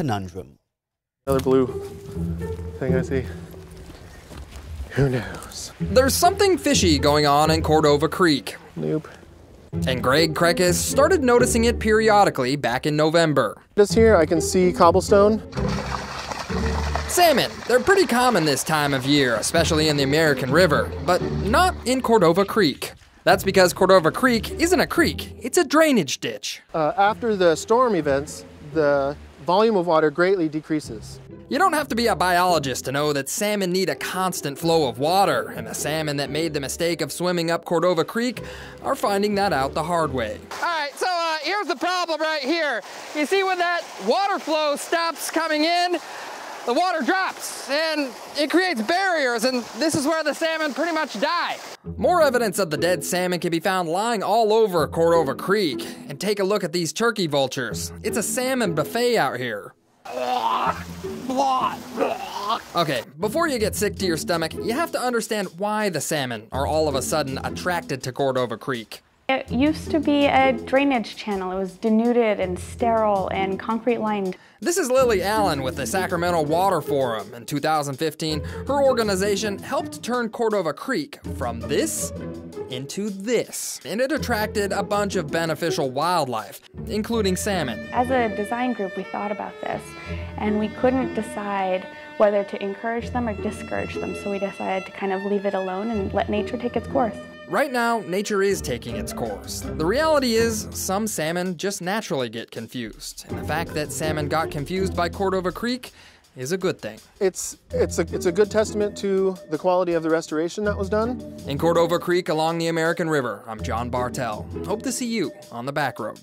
conundrum. Another blue thing I see. Who knows? There's something fishy going on in Cordova Creek. Nope. And Greg Krekis started noticing it periodically back in November. Just here, I can see cobblestone. Salmon, they're pretty common this time of year, especially in the American River, but not in Cordova Creek. That's because Cordova Creek isn't a creek, it's a drainage ditch. Uh, after the storm events, the volume of water greatly decreases. You don't have to be a biologist to know that salmon need a constant flow of water, and the salmon that made the mistake of swimming up Cordova Creek are finding that out the hard way. All right, so uh, here's the problem right here. You see when that water flow stops coming in, the water drops and it creates barriers, and this is where the salmon pretty much die. More evidence of the dead salmon can be found lying all over Cordova Creek. And take a look at these turkey vultures. It's a salmon buffet out here. Okay, before you get sick to your stomach, you have to understand why the salmon are all of a sudden attracted to Cordova Creek. It used to be a drainage channel. It was denuded and sterile and concrete lined. This is Lily Allen with the Sacramento Water Forum. In 2015, her organization helped turn Cordova Creek from this into this. And it attracted a bunch of beneficial wildlife, including salmon. As a design group, we thought about this and we couldn't decide whether to encourage them or discourage them, so we decided to kind of leave it alone and let nature take its course. Right now, nature is taking its course. The reality is, some salmon just naturally get confused. And the fact that salmon got confused by Cordova Creek is a good thing. It's, it's, a, it's a good testament to the quality of the restoration that was done. In Cordova Creek along the American River, I'm John Bartell. Hope to see you on the back road.